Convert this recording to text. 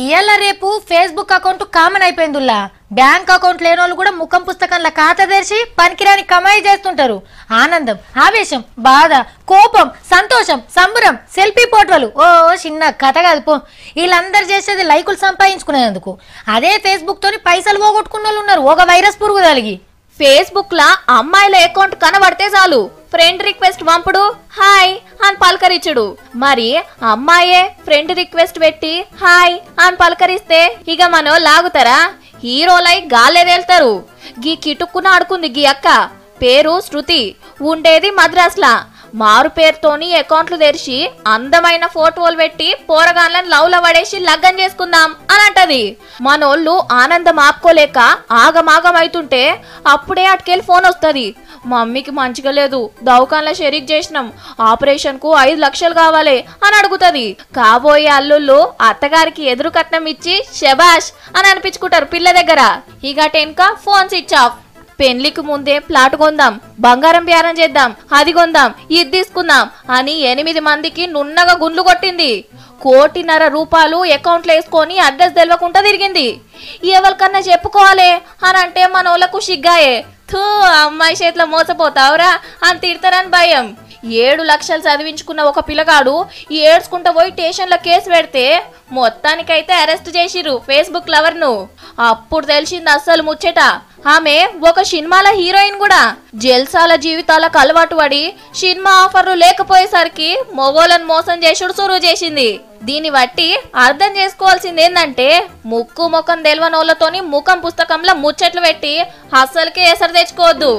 ఇయ్యాల రేపు Facebook account common అయిపోయిందిలా బ్యాంక్ అకౌంట్ లేని వాళ్ళు కూడా ముఖం పుస్తకంలో ఖాతా తెరిచి పనికిరాని కమాయి చేస్తుంటారు. ఆనందం ఆవేశం బాధ కోపం సంతోషం సంబరం సెల్ఫీ పోటోలు ఓ చిన్న కథ కాదు పో. వీళ్ళందరూ చేసేది లైకులు సంపాదించుకునేందుకు. అదే ఫేస్బుక్ తోని పైసలు పోగొట్టుకున్న వాళ్ళు ఉన్నారు. ఒక వైరస్ పురుగు తలిగి. ఫేస్బుక్ లా అమ్మాయిల అకౌంట్ కనబడితే చాలు. ఫ్రెండ్ రిక్వెస్ట్ పంపుడు. హాయ్. అని పలకరించుడు. మరి అమ్మాయే ఫ్రెండ్ రిక్వెస్ట్ పెట్టి హాయ్ అని పలకరిస్తే ఇక మనో లాగుతారా? హీరోలై గాలేదేళ్తారు గీ కిటుక్కున ఆడుకుంది గీ అక్క. పేరు శృతి. ఉండేది మద్రాస్లా. మారు పేరుతోని అకౌంట్లు తెరిచి అందమైన ఫోటోలు పెట్టి పోరగాన్లను లవ్ల పడేసి లగ్గం చేసుకుందాం అని అంటది. మనోళ్ళు ఆనందం ఆపుకోలేక ఆగమాగం అవుతుంటే అప్పుడే అటుకెళ్ళి ఫోన్ వస్తుంది. మమ్మీకి మంచిగా లేదు దవాఖాన్లో షెరీక్ చేసినాం ఆపరేషన్కు ఐదు లక్షలు కావాలి అని అడుగుతుంది. కాబోయే అల్లుళ్ళు అత్తగారికి ఎదురు కట్నం ఇచ్చి శబాష్ అని అనిపించుకుంటారు పిల్ల దగ్గర. ఇక టెన్కా ఫోన్ స్విచ్ ఆఫ్. పెళ్ళికి ముందే ప్లాట్ కొందాం బంగారం బేరం చేద్దాం అది కొందాం ఇది తీసుకుందాం అని ఎనిమిది మందికి నున్నగా గుండ్లు కొట్టింది. కోటిన్నర రూపాయలు అకౌంట్లో వేసుకొని అడ్రస్ తెలియకుండా తిరిగింది. ఎవరికన్నా చెప్పుకోవాలి అని అంటే మన వాళ్ళకు సిగ్గాయే థూ అమ్మాయి చేతిలో మోసపోతావురా? అని తిడతారని భయం. ఏడు లక్షలు చదివించుకున్న ఒక పిల్లగాడు ఏడ్చుకుంటా పోయి స్టేషన్లో కేసు పెడితే మొత్తానికైతే అరెస్ట్ చేసిరు ఫేస్బుక్ లవర్ను. అప్పుడు తెలిసింది అస్సలు ముచ్చట. ఆమె ఒక సినిమాల హీరోయిన్ కూడా. జల్సాల జీవితాలకు అలవాటు పడి సినిమా ఆఫర్లు లేకపోయేసరికి మొగోలను మోసం చేసుడు సురువు చేసింది. దీన్ని బట్టి అర్థం చేసుకోవాల్సింది ఏంటంటే ముక్కు ముఖం తెలవనోళ్ళతోని ముఖం పుస్తకంలో ముచ్చట్లు పెట్టి అస్సలకే ఎసరు తెచ్చుకోవద్దు.